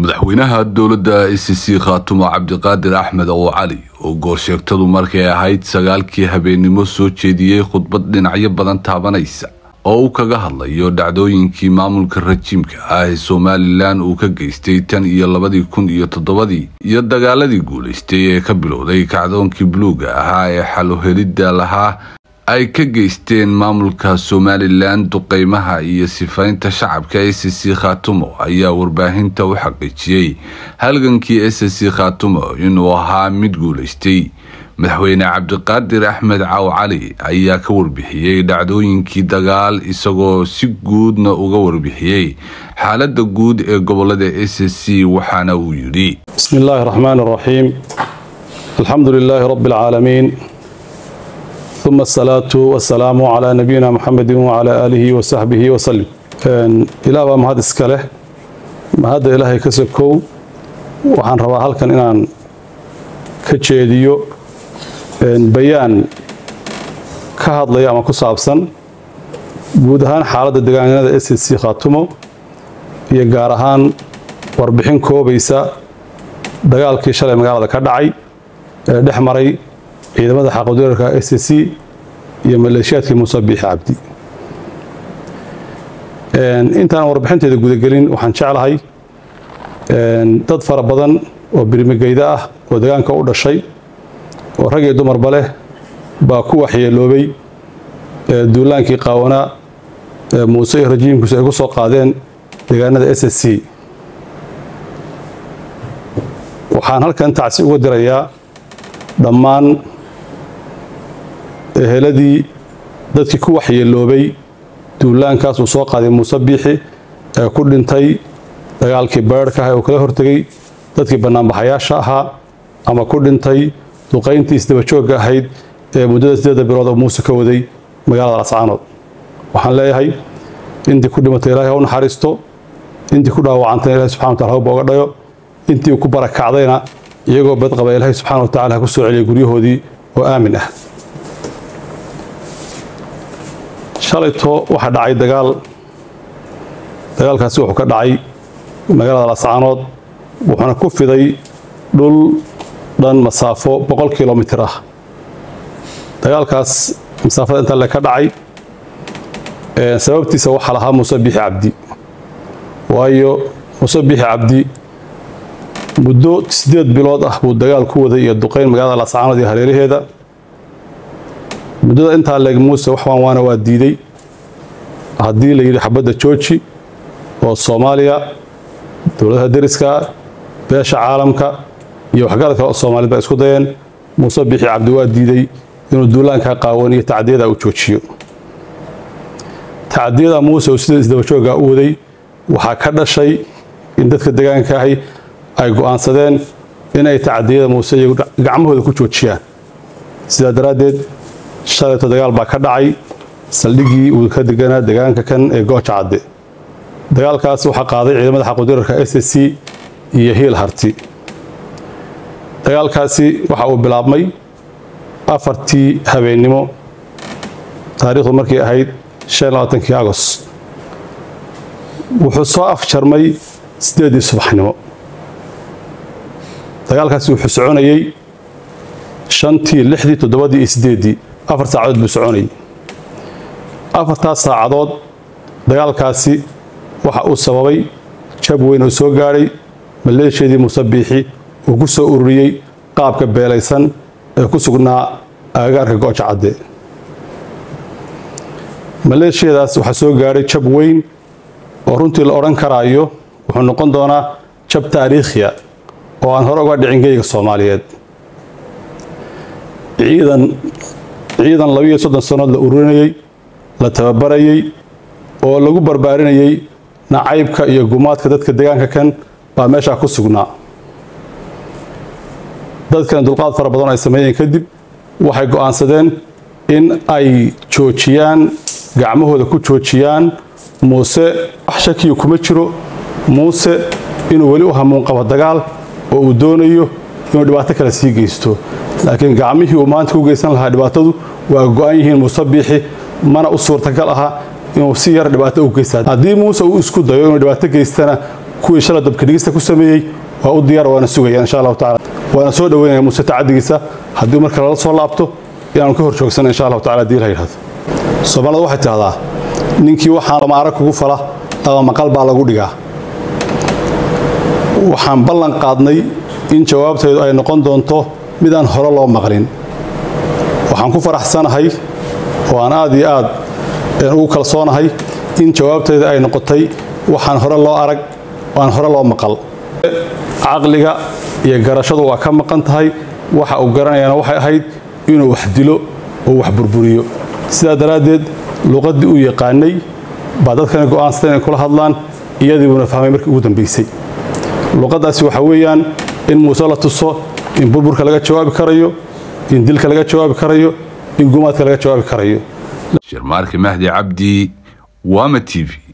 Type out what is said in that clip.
madaxweynaha dowladda icc khaatumo cabdiqaadir axmed oo cali oo goorsheegtadu markay ahayd sagaalkii habeennimo soo jeediyey khudbad dhinacyo badan taabanaysa oo uu kaga hadlayo dhacdooyinkii maamulka rajiimka ah ee somalilan uu ka geystay tan iyo labadii kun iyo toddobadii iyo dagaaladii guulaystay ee ka bilowday kacdoonkii buluuga ahaa ee xaluhelidda lahaa ay ka geysteen maamulka somalilan duqeymaha iyo sifaynta shacabka s c khaatumo ayaa warbaahinta u xaqiijiyey. Halgankii s c khaatumo inuu ahaa mid guulaystay madaxweyne cabdiqaadir axmed caaw cali ayaa ka warbixiyey dhacdooyinkii dagaal isagoo si guudna uga warbixiyey xaalada guud ee gobollada s c waxaana uu yidhi bismi illaahi raxmaan raxiim alxamdu lilaahi rabbi alcaalamiin uma asalaatu wasalaamu calaa nabiyina muxamedi wacalaa aalihi wasaxbihi wasalim ilaah baa mahad iska leh mahadda ilaahay ka sokow waxaan rabaa halkan inaan ka jeediyo bayaan ka hadlaya ama ku saabsan guud ahaan xaaladda degaanada s c khaatumo iyo gaar ahaan warbixin koobaysa dagaalkii shalay magaalada ka dhacay ee dhex maray ciidamada xaqadureerka s c iyo maleeshiyaadkii muuse biixi cabdi. Intaan warbixinteeda gudagelin waxaan jeclahay dad fara badan oo birmigeyda ah oo degaanka u dhashay oo rag iyo dumarba leh baa ku waxyeeloobay duulaankii qaawanaa muuse iyo rajiimkiisu ay ku soo qaadeen deegaanada s c. Waxaan halkan tacsi uga dirayaa dhammaan eheladii dadkii ku waxyeeloobay duulaankaas uu soo qaaday muuse biixi ee ku dhintay dagaalkii bayrhka ah ee uu kala hortegay dadkii bannaanbaxayaasha ahaa ama ku dhintay duqayntii isdabajoogga ahayd ee muddada sideeda bilood oo muuse ka waday magaalada lascaanood. Waxaan leeyahay intii ku dhimatay ilahay ha u naxariisto intii ku dhaawacantayna ilahay subxana watala hauba oga dhayo intii ku barakacdayna iyagoo badqaba ilaahay subxana wa tacala ha ku soo celiya guryahoodii oo aamin ah shalayto waxaa dhacay dagaal. Dagaalkaasi wuxuu ka dhacay magaalada lascaanood wuxuuna ku fiday dhul dhan masaafo boqol kilomitir ah. Dagaalkaas masaafada intaa le ka dhacay sababtiisa waxaa lahaa muuse biixi cabdi. Waayo muuse biixi cabdi muddo sideed bilood ah buu dagaal ku waday iyo duqeyn magaalada lascaanood iyo hareeraheeda muddada intaa leeg muuse waxbaan waana waa diiday. Haddii la yidhi xabadda jooji oo soomaaliya dowladaha deriska beesha caalamka iyo waxgarad kale oo soomaaliyed isku dayeen muuse biixi cabdi waa diiday inuu duulaanka qaawan iyo tacdiyada uu joojiyo. Tacdiyada muuse uu sida isdabajooga u waday waxaa ka dhashay in dadka degaanka ahi ay go'aansadeen inay tacdiyada muuse iyagu gacmahooda ku joojiyaan. Sidaa daraaddeed shalayto dagaal baa ka dhacay. Saldhiggii uu ka deganaa degaanka kan ee gooja cadde. Dagaalkaas waxaa qaaday ciidamada xaqudirarka s c iyo hiil harti dagaalkaasi waxa uu bilaabmay afartii habeennimo taariikhdu markay ahayd kii agost. Wuxuu soo afjarmay sideedii subaxnimo. Dagaalkaasi wuxuu soconayey shantii lixdii toddobadii iyo sideeddii afar saacadood buu soconayay. Afartaas saacadood dagaalkaasi waxa uu sababay jab weyn oo soo gaadhay maleeshiyadii muuse biixi uu ku soo ururiyey qaabka beelaysan ee ku sugnaa agagaarka gooja cadde. Maleeshiyadaas waxaa soo gaadhay jab weyn oo runtii la odhan karaayo wuxuu noqon doonaa jab taariikhiya oo aan hore uga dhicin geyga soomaaliyeed. Ciidan ciidan labiiyo soddon sannood la ururinayey la tababarayey oo lagu barbaarinayey nacaybka iyo gumaadka dadka degaanka kan baa meeshaa ku sugnaa. Dadkan dulqaad fara badan ay sameeyeen kadib waxay go'aansadeen in ay joojiyaan gacmahooda ku joojiyaan muuse wax shakiya kuma jiro muuse inuu weli u hamuun qabo dagaal oo uu doonayo inuu dhibaato kale sii geysto. Laakiin gacmihii uu maanta ku geysan lahaa dhibaatadu waa go'an yihiin muuse biixi mana u suurtagal aha inuu si yar dhibaato u geysta haddii muuse uu isku dayo inuu dhibaato geystana kuwii shala dabka dhigista ku sameeyey waa u diyaar waana sugaya insha allahu tacala waana soo dhoweynaya muuse tacadigiisa haddii marka lala soo laabto inaanu ka hor joogsana insha allahu tacala haddii la yidhahdo soomaalida waxay tidhahdaa ninkii waxaan lama kugu fala ama maqal baa lagu dhigaa. Waxaan ballan qaadnay in jawaabteedu ay noqon doonto midaan hore loo maqlin. Waxaan ku faraxsanahay oo aan aad iyo aad ugu kalsoonahay in jawaabteeda ay noqotay waxaan hore loo arag aan hore loo maqal. Caqliga iyo garashadu waa ka maqan tahay waxa uu garanayaana waxay ahayd inuu wax dilo oo wax burburiyo. Sidaa daraaddeed luqaddii uu yaqaanay baa dadkana go'aansata inay kula hadlaan iyadiibuuna fahmay markii ugu dambaysay luqaddaasi waxa weeyaan in muuse la tuso in burburka laga jawaabi karayo in dilka laga jawaabi karayo in gumaadka laga jawaabi karayo. Shirmaarka mahdi cabdi wama t v